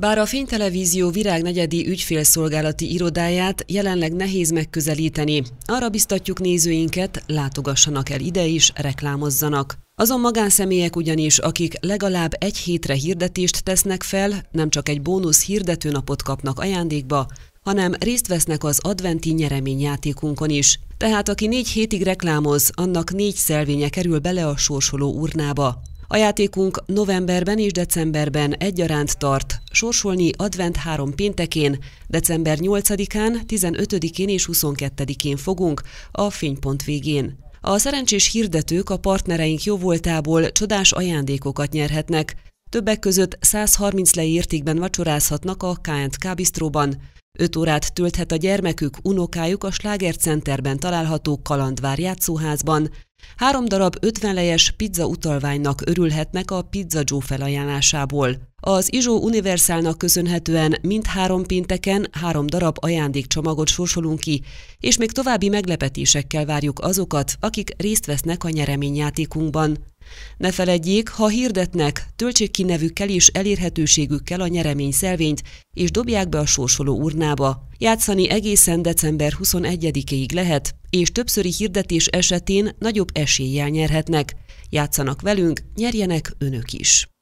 Bár a Fénytelevízió virágnegyedi ügyfélszolgálati irodáját jelenleg nehéz megközelíteni, arra biztatjuk nézőinket, látogassanak el ide is, reklámozzanak. Azon magánszemélyek ugyanis, akik legalább egy hétre hirdetést tesznek fel, nem csak egy bónusz hirdetőnapot kapnak ajándékba, hanem részt vesznek az adventi nyereményjátékunkon is. Tehát aki négy hétig reklámoz, annak négy szelvénye kerül bele a sorsoló urnába. A játékunk novemberben és decemberben egyaránt tart, sorsolni advent három péntekén, december 8-án, 15-én és 22-én fogunk, a fénypont végén. A szerencsés hirdetők a partnereink jóvoltából csodás ajándékokat nyerhetnek, többek között 130 leértékben vacsorázhatnak a K&K Bistróban, 5 órát tölthet a gyermekük, unokájuk a Sláger Centerben található Kalandvár játszóházban, Három darab 50 lejes pizza utalványnak örülhetnek a Pizza Joe felajánlásából. Az Izsó Universálnak köszönhetően mind három pénteken három darab ajándékcsomagot sorsolunk ki, és még további meglepetésekkel várjuk azokat, akik részt vesznek a nyereményjátékunkban. Ne feledjék, ha hirdetnek, töltsék ki nevükkel és elérhetőségükkel a nyeremény szelvényt, és dobják be a sorsoló urnába. Játszani egészen december 21-ig lehet, és többszöri hirdetés esetén nagyobb eséllyel nyerhetnek. Játszanak velünk, nyerjenek önök is!